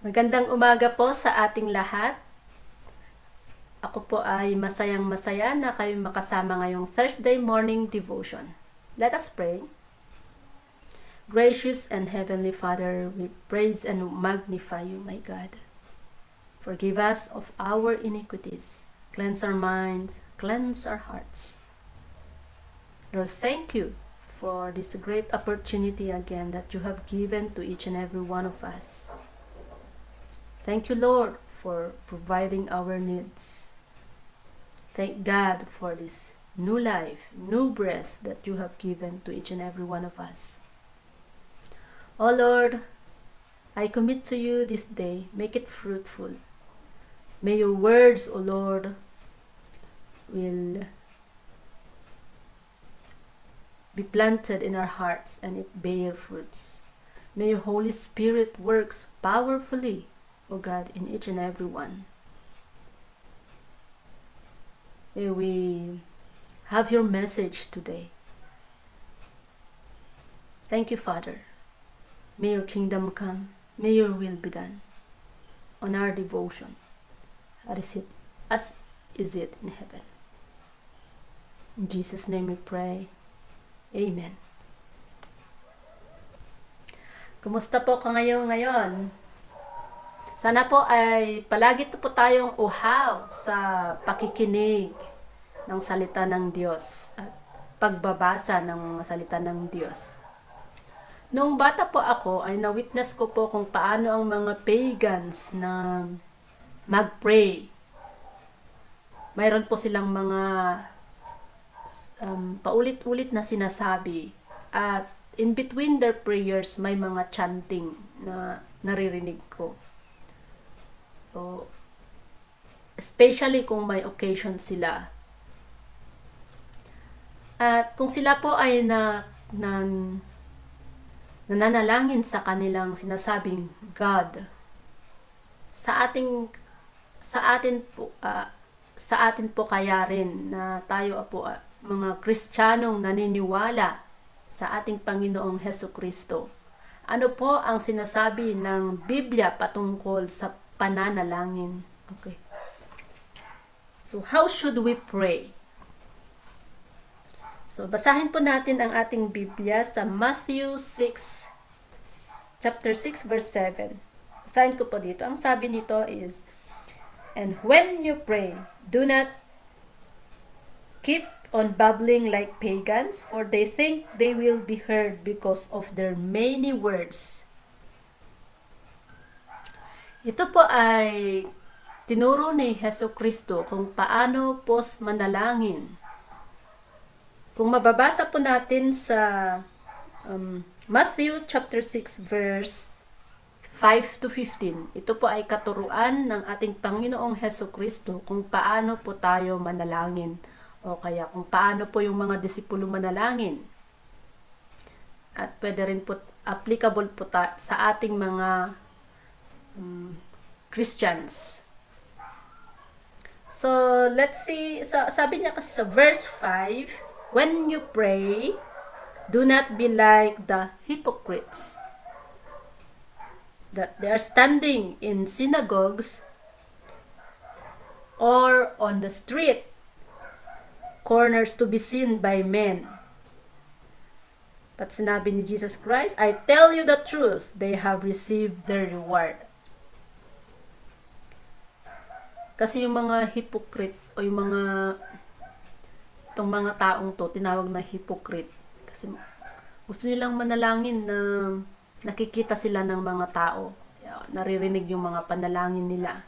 Magandang umaga po sa ating lahat. Ako po ay masayang masaya na kayo makasama ngayong Thursday morning devotion. Let us pray. Gracious and Heavenly Father, we praise and magnify you, my God. Forgive us of our iniquities. Cleanse our minds, cleanse our hearts. Lord, thank you for this great opportunity again that you have given to each and every one of us. Thank you, Lord, for providing our needs. Thank God for this new life, new breath that you have given to each and every one of us. Oh Lord, I commit to you this day, make it fruitful. May your words, O Lord, will be planted in our hearts and it bear fruits. May your Holy Spirit works powerfully O God, in each and every one. May we have your message today. Thank you, Father. May your kingdom come. May your will be done on our devotion as it, as is it in heaven. In Jesus' name we pray. Amen. Kumusta po ka ngayon ngayon? Sana po ay palagi po tayong uhaw sa pakikinig ng salita ng Diyos at pagbabasa ng salita ng Diyos. Nung bata po ako ay na-witness ko po kung paano ang mga pagans na mag-pray. Mayroon po silang mga um, paulit-ulit na sinasabi at in between their prayers may mga chanting na naririnig ko. So, especially kung may occasion sila. At kung sila po ay na, na nananalangin sa kanilang sinasabing God, sa ating sa atin po uh, sa atin po kaya rin na tayo po uh, mga Kristiyanong naniniwala sa ating Panginoong Heso Kristo. Ano po ang sinasabi ng Biblia patungkol sa pananalangin. Okay. So, how should we pray? So, basahin po natin ang ating Biblia sa Matthew 6, chapter 6, verse 7. Basahin ko po dito. Ang sabi nito is, And when you pray, do not keep on babbling like pagans, for they think they will be heard because of their many words. Ito po ay tinuro ni Heso Kristo kung paano po manalangin. Kung mababasa po natin sa um, Matthew chapter 6 verse 5 to 15. Ito po ay katuruan ng ating Panginoong Heso Kristo kung paano po tayo manalangin o kaya kung paano po yung mga disipulo manalangin. At pwede rin po applicable po ta- sa ating mga um, Christians. So, let's see. So, sabi niya kasi sa verse 5, When you pray, do not be like the hypocrites, that they are standing in synagogues or on the street, corners to be seen by men. But sinabi ni Jesus Christ, I tell you the truth, they have received their reward. Kasi yung mga hypocrite o yung mga itong mga taong to tinawag na hypocrite kasi gusto nilang manalangin na nakikita sila ng mga tao. Naririnig yung mga panalangin nila.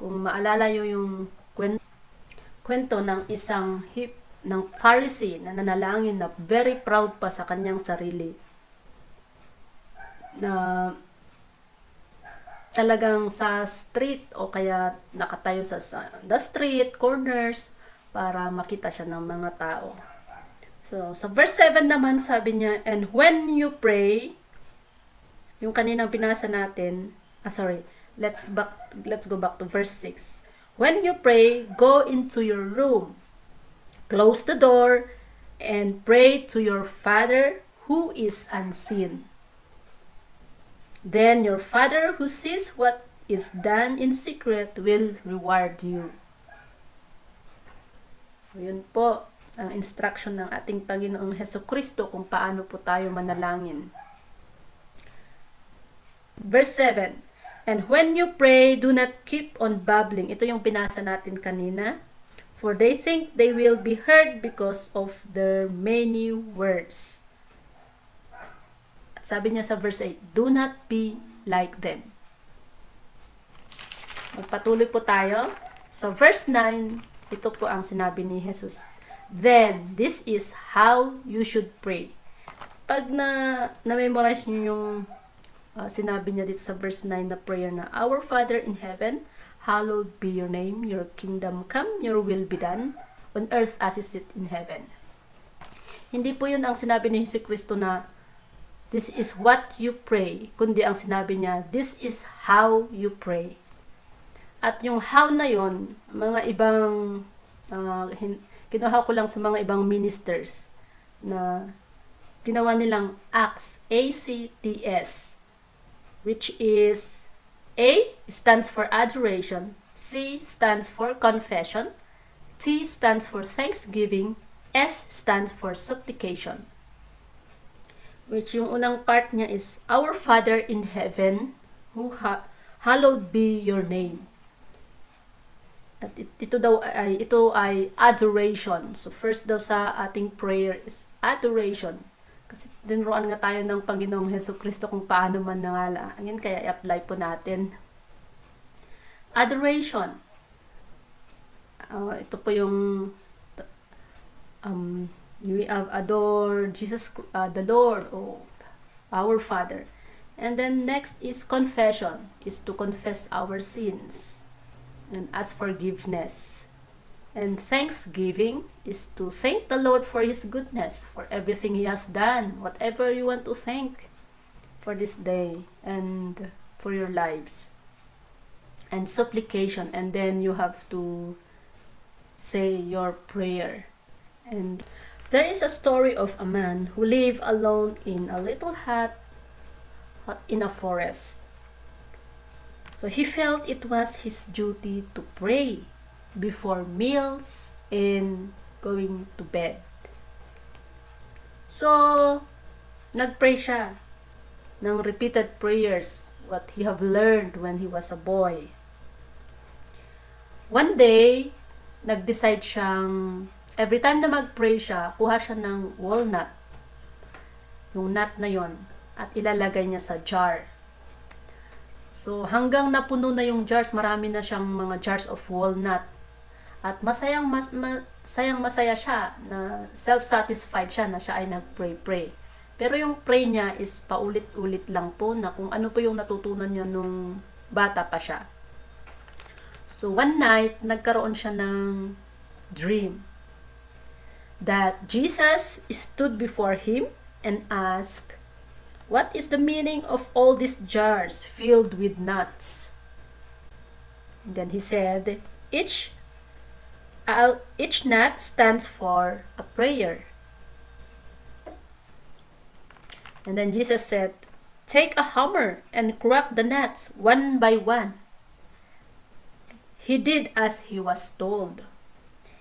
Kung maalala nyo yung kwento ng isang hip ng Pharisee na nanalangin na very proud pa sa kanyang sarili na talagang sa street o kaya nakatayo sa, sa the street, corners, para makita siya ng mga tao. So, sa verse 7 naman, sabi niya, And when you pray, yung kaninang pinasa natin, ah, sorry, let's, back, let's go back to verse 6. When you pray, go into your room, close the door, and pray to your Father who is unseen Then your Father who sees what is done in secret will reward you. Yun po ang instruction ng ating Panginoong Heso Kristo kung paano po tayo manalangin. Verse 7, And when you pray, do not keep on babbling. Ito yung binasa natin kanina. For they think they will be heard because of their many words. Sabi niya sa verse 8, Do not be like them. Magpatuloy po tayo. Sa verse 9, ito po ang sinabi ni Jesus. Then, this is how you should pray. Pag na, na-memorize niyo yung uh, sinabi niya dito sa verse 9 na prayer na, Our Father in heaven, hallowed be your name, your kingdom come, your will be done, on earth as is it in heaven. Hindi po yun ang sinabi ni Jesus Kristo na, this is what you pray, kundi ang sinabi niya, this is how you pray. At yung how na yon mga ibang uh, kinuha ko lang sa mga ibang ministers na ginawa nilang ACTS, A-C-T-S, which is A stands for adoration, C stands for confession, T stands for thanksgiving, S stands for supplication. Which yung unang part niya is, Our Father in heaven, who ha hallowed be your name. At ito daw ay ito ay adoration. So first daw sa ating prayer is adoration. Kasi dinruan nga tayo ng Panginoong Heso Kristo kung paano man nangala. Ngayon kaya i-apply po natin. Adoration. Uh, ito po yung um, we have adore Jesus uh, the Lord or our Father. And then next is confession, is to confess our sins and ask forgiveness. And thanksgiving is to thank the Lord for His goodness, for everything He has done, whatever you want to thank for this day and for your lives. And supplication, and then you have to say your prayer. And there is a story of a man who lived alone in a little hut in a forest. So he felt it was his duty to pray before meals and going to bed. So, nagpray siya ng repeated prayers what he have learned when he was a boy. One day, nag-decide siyang every time na mag-pray siya, kuha siya ng walnut. Yung nut na yon at ilalagay niya sa jar. So, hanggang napuno na yung jars, marami na siyang mga jars of walnut. At masayang, mas, masayang masaya siya na self-satisfied siya na siya ay nag-pray-pray. Pero yung pray niya is paulit-ulit lang po na kung ano po yung natutunan niya nung bata pa siya. So, one night, nagkaroon siya ng dream that Jesus stood before him and asked, What is the meaning of all these jars filled with nuts? Then he said, each, uh, each nut stands for a prayer. And then Jesus said, Take a hammer and crack the nuts one by one. He did as he was told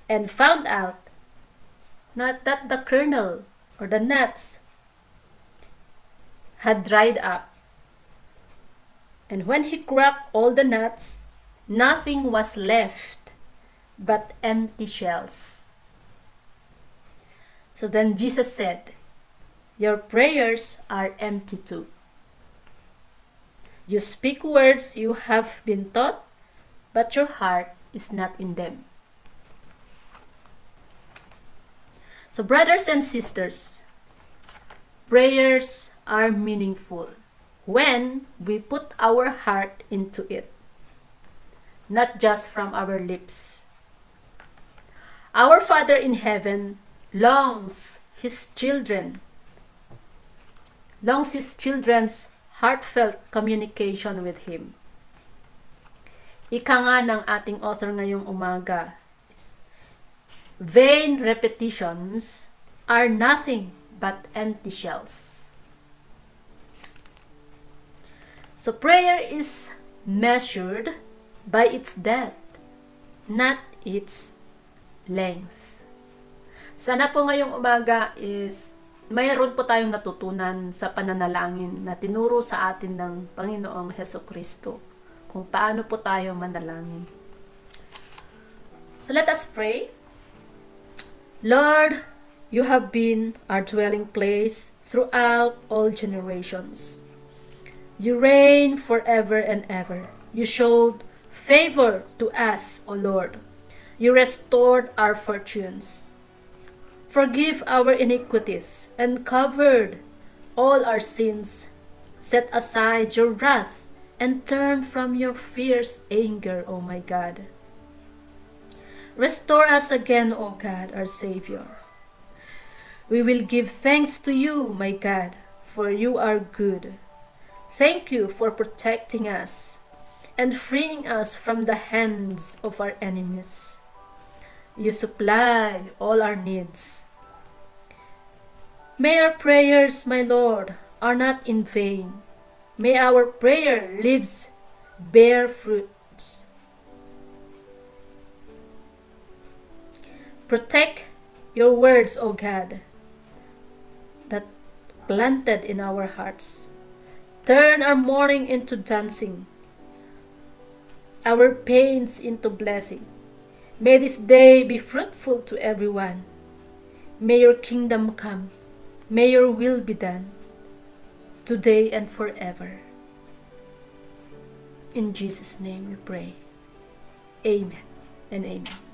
and found out not that the kernel or the nuts had dried up. And when he cracked all the nuts, nothing was left but empty shells. So then Jesus said, Your prayers are empty too. You speak words you have been taught, but your heart is not in them. So, brothers and sisters, prayers are meaningful when we put our heart into it, not just from our lips. Our Father in heaven longs his children, longs his children's heartfelt communication with him. Ika nga ng ating author ngayong umaga, vain repetitions are nothing but empty shells. So prayer is measured by its depth, not its length. Sana po ngayong umaga is mayroon po tayong natutunan sa pananalangin na tinuro sa atin ng Panginoong Heso Kristo kung paano po tayo manalangin. So let us pray. Lord, you have been our dwelling place throughout all generations. You reign forever and ever. You showed favor to us, O Lord. You restored our fortunes. Forgive our iniquities and covered all our sins. Set aside your wrath and turn from your fierce anger, O my God. Restore us again, O God, our Savior. We will give thanks to you, my God, for you are good. Thank you for protecting us and freeing us from the hands of our enemies. You supply all our needs. May our prayers, my Lord, are not in vain. May our prayer lives bear fruits. Protect your words, O God, that planted in our hearts. Turn our mourning into dancing, our pains into blessing. May this day be fruitful to everyone. May your kingdom come. May your will be done, today and forever. In Jesus' name we pray. Amen and amen.